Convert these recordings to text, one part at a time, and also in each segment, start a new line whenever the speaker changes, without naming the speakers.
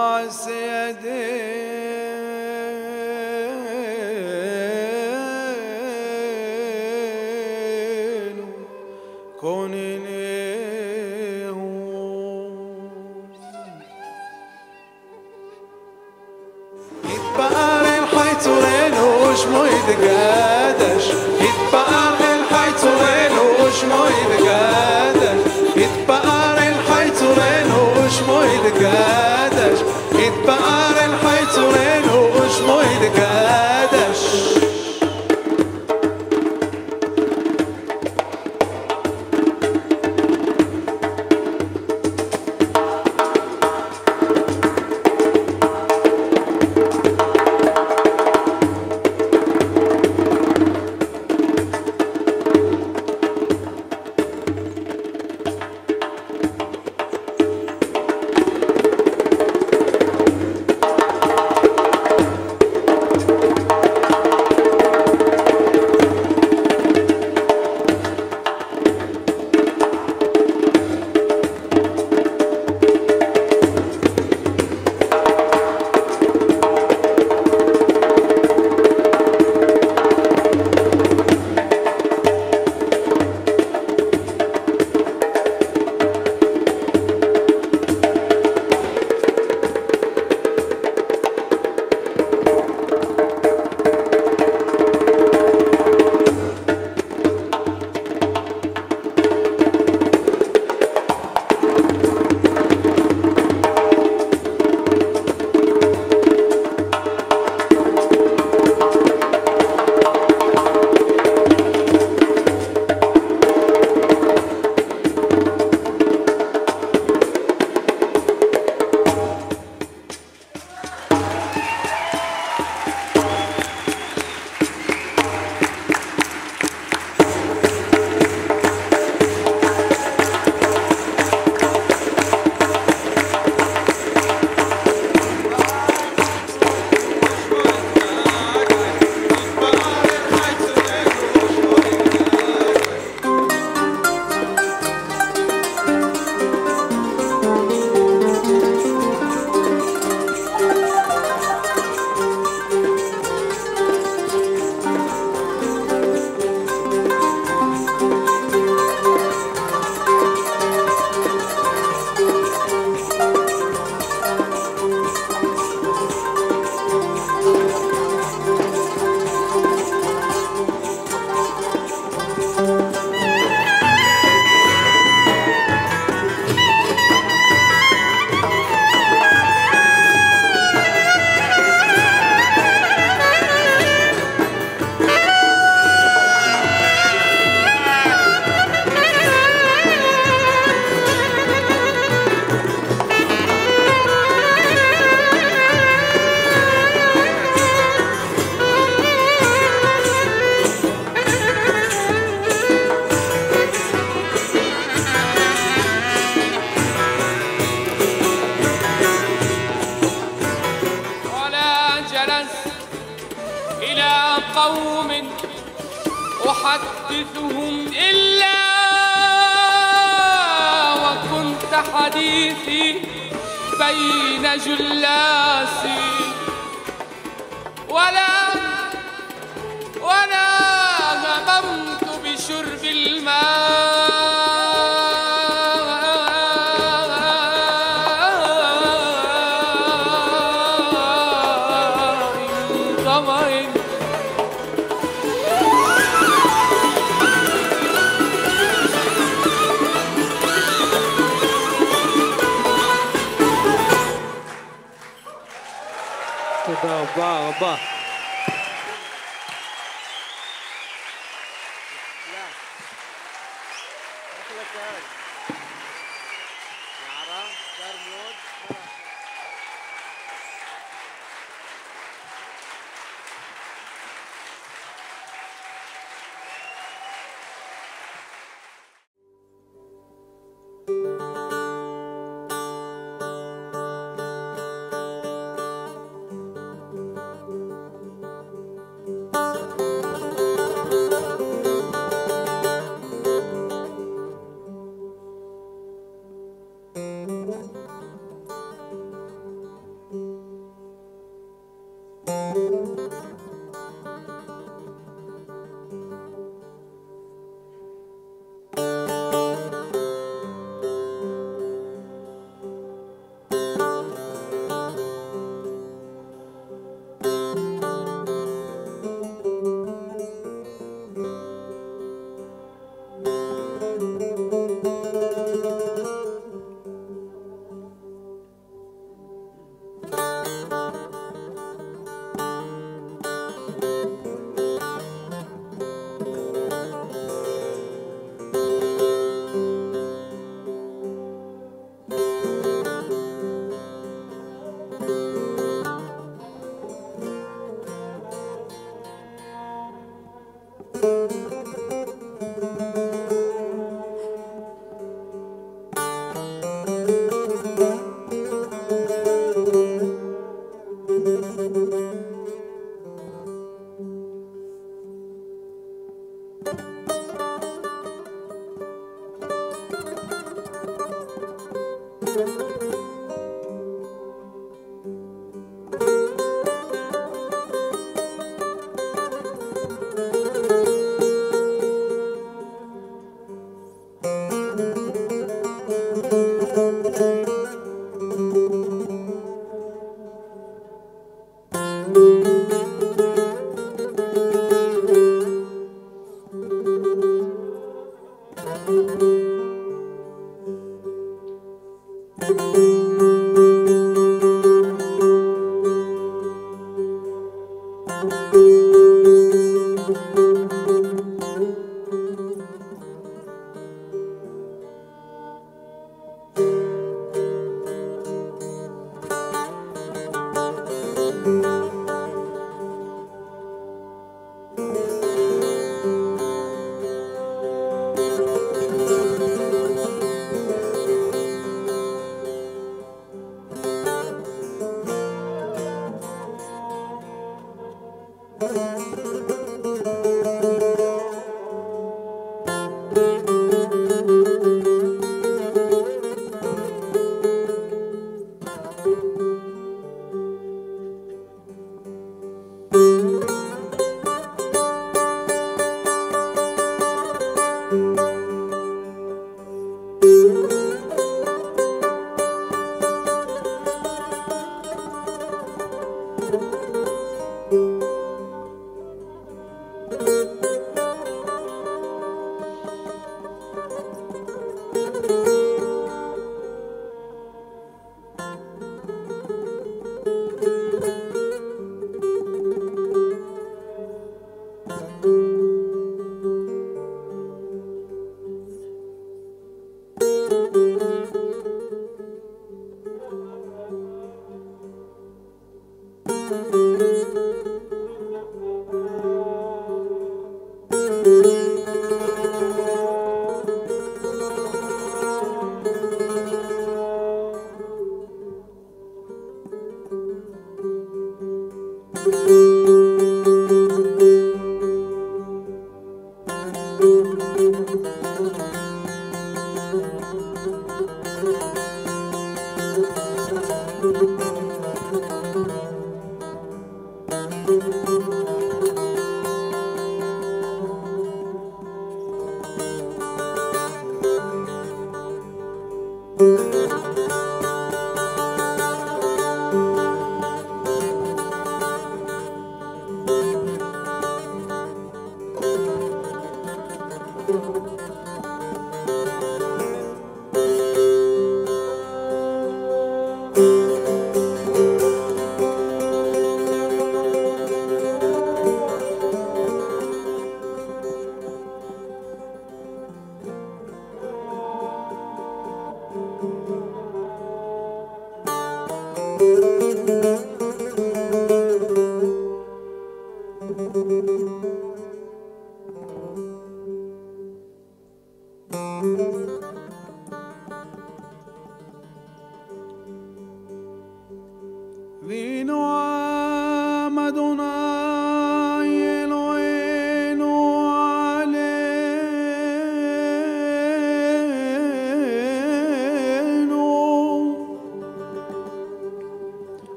راس يديك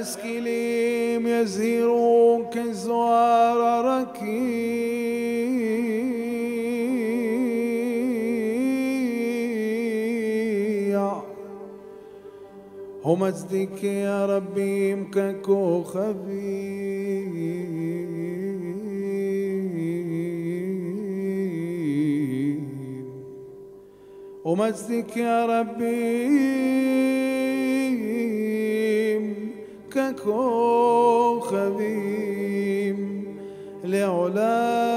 مسكليم يزهرون كزوار ركيع. أصدق يا ربي مكاكو خبيب ومجدك يا ربي הכוכבים לעולם.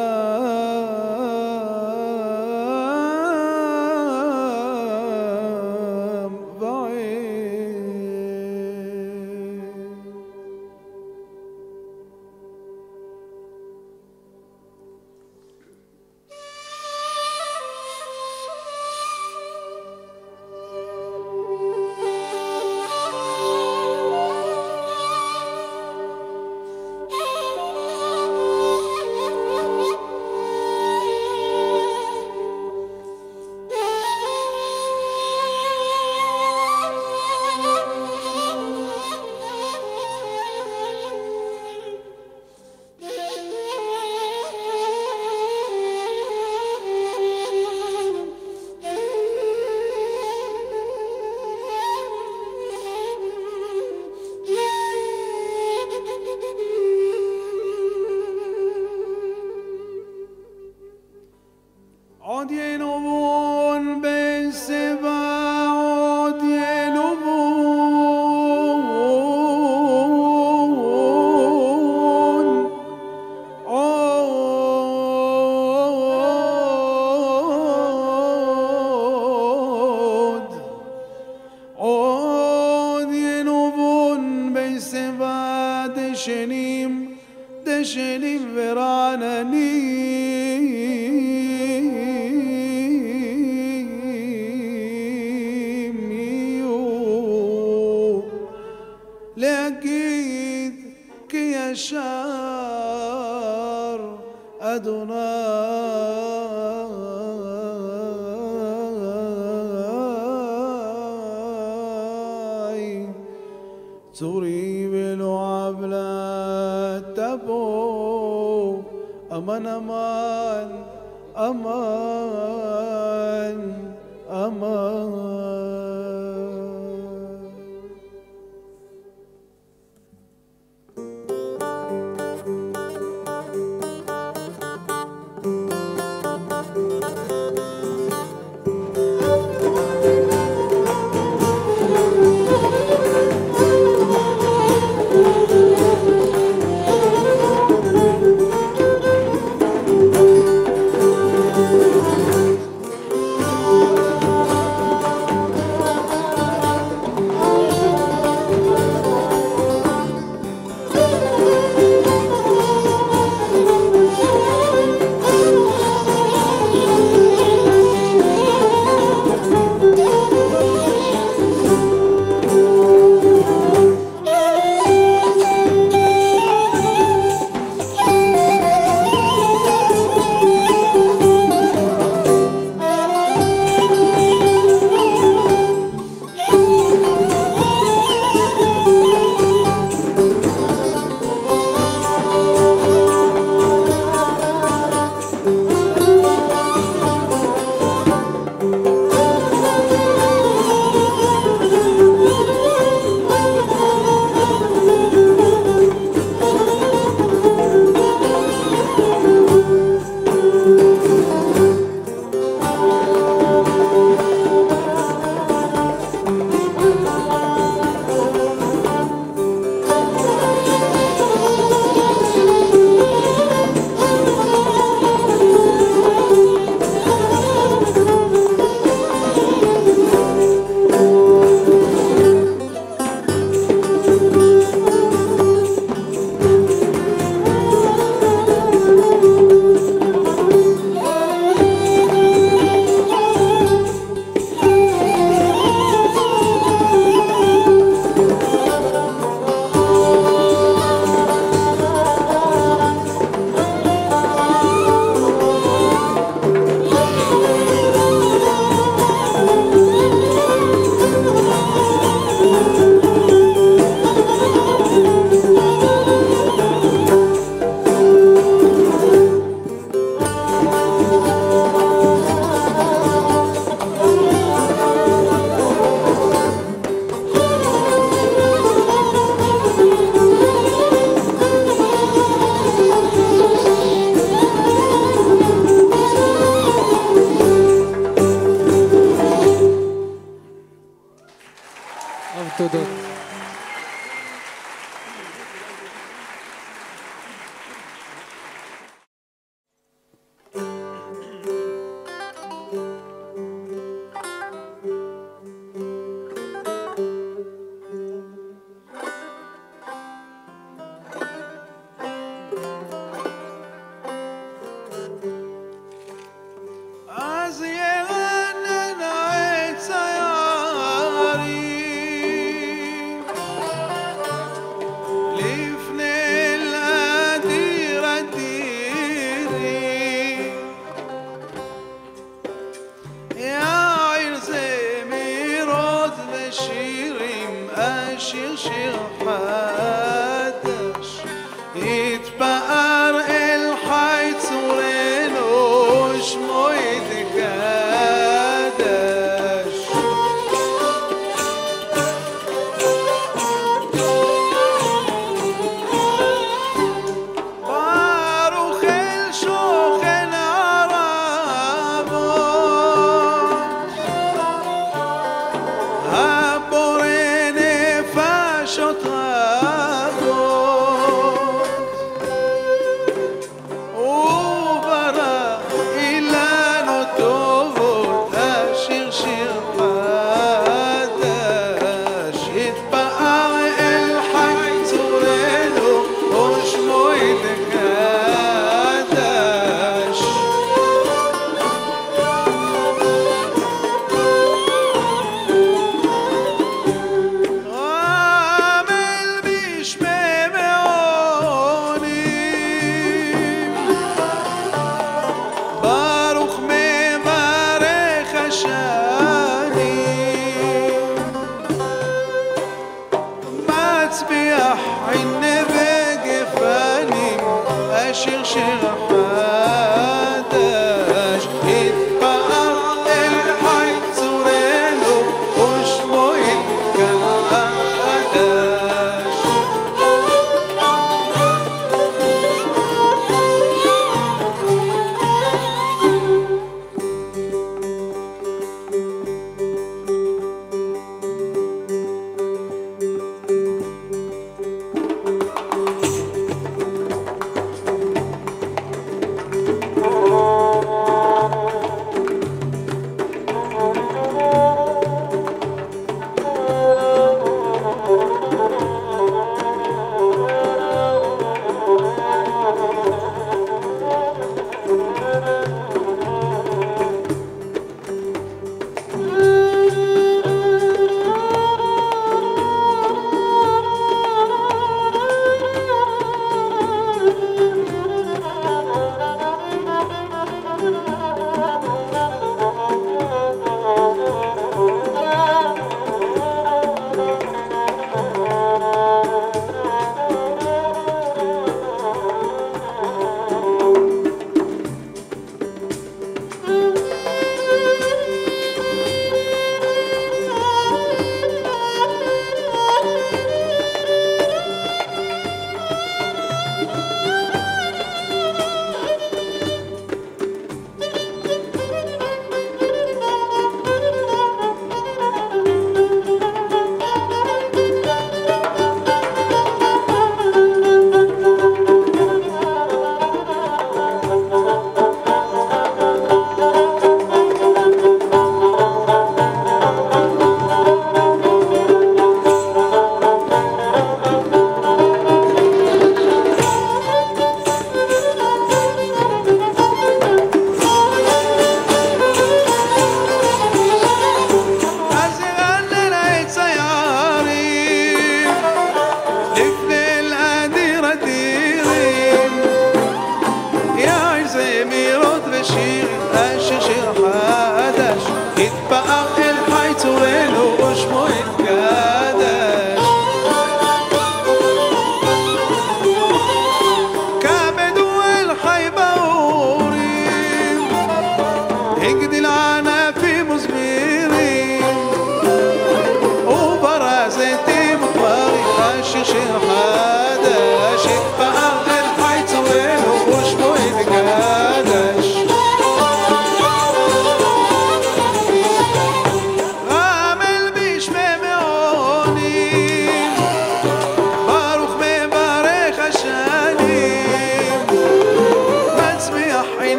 مؤمن
بالسباع